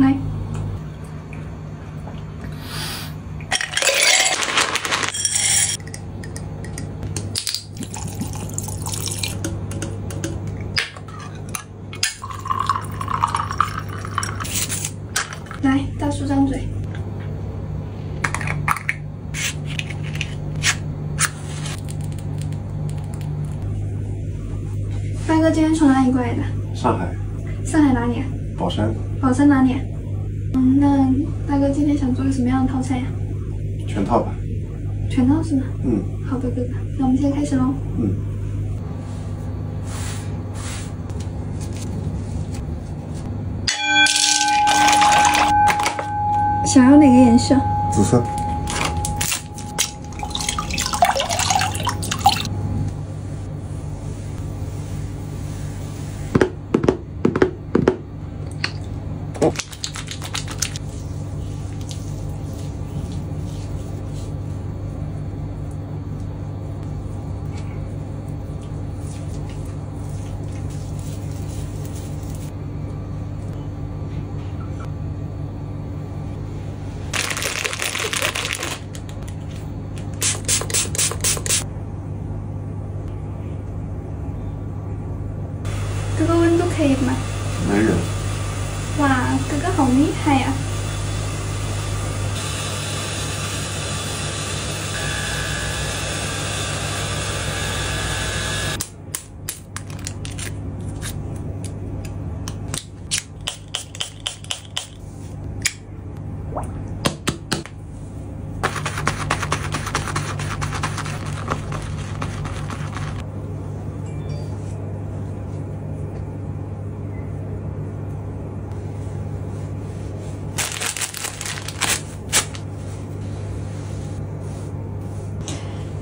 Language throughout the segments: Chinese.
来。来，大叔张嘴。大哥今天从哪里过来的？上海上海哪里啊？宝山宝山哪里啊？嗯，那大哥今天想做个什么样的套餐呀？全套吧。全套是吗？嗯好的，哥哥，那我们现在开始喽。嗯，想要哪个颜色？紫色。哥哥温度可以吗？能忍。哇，哥哥好厉害呀、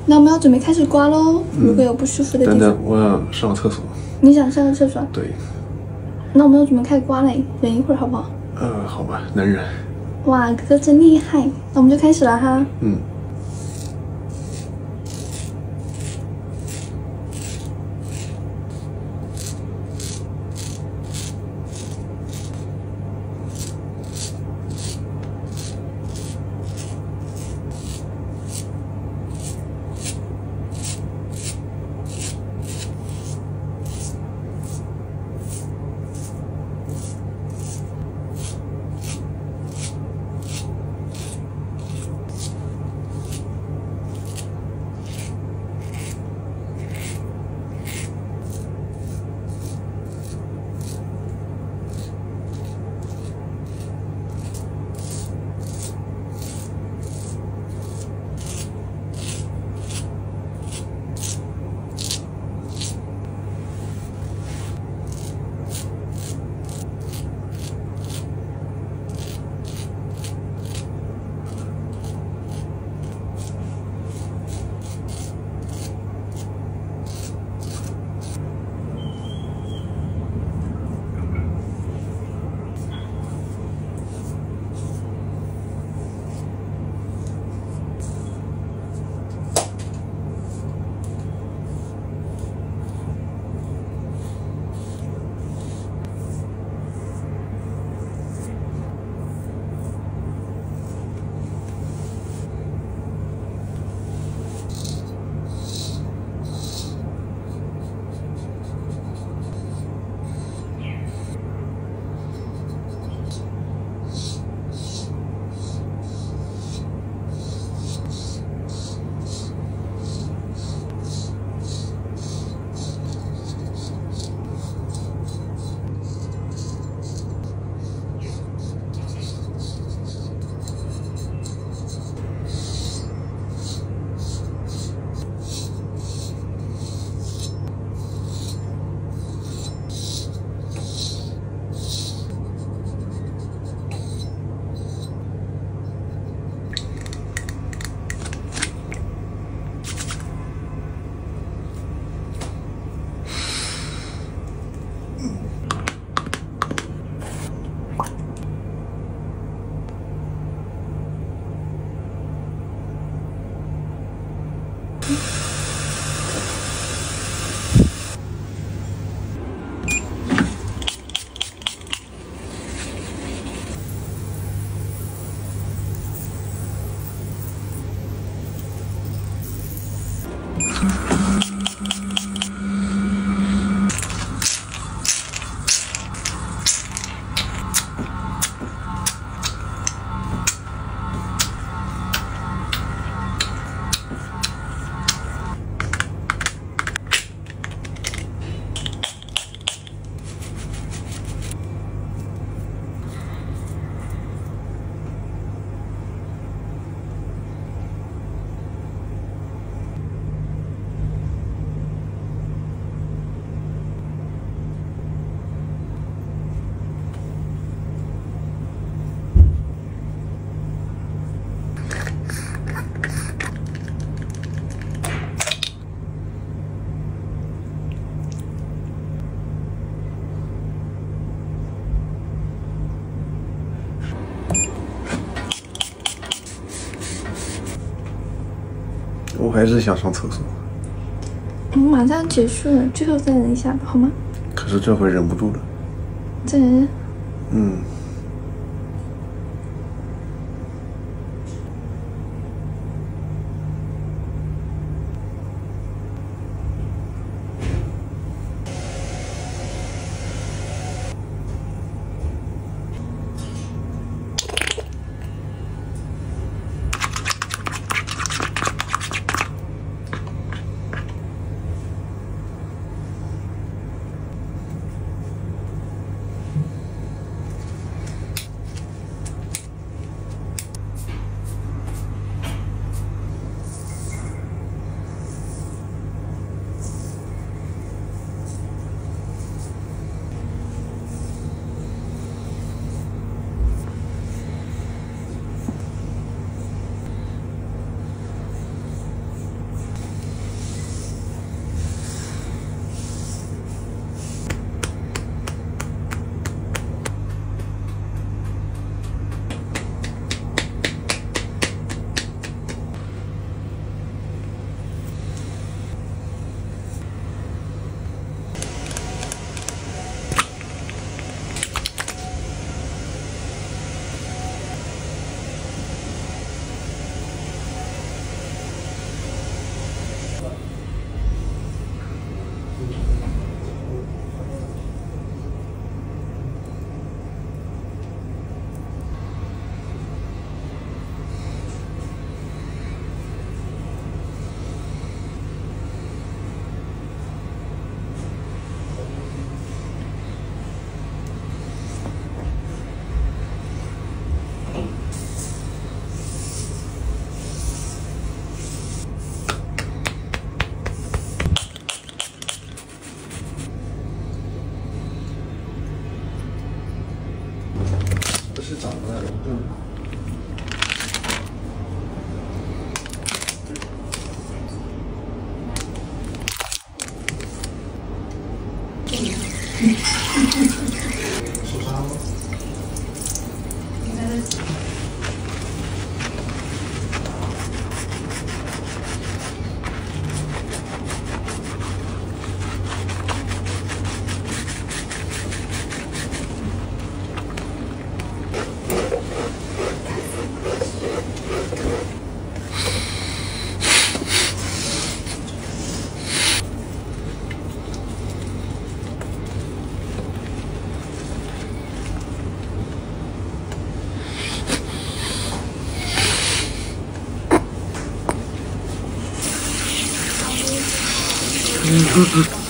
那我们要准备开始刮喽。如果有不舒服的地方，等等，我想上个厕所。你想上个厕所？对，那我们要准备开始刮嘞，忍一会儿好不好？呃，好吧，能忍。哇，哥哥真厉害！那我们就开始了哈。嗯，还是想上厕所。我们马上结束了，最后再忍一下吧，好吗？可是这回忍不住了。再忍忍。嗯。嗯嗯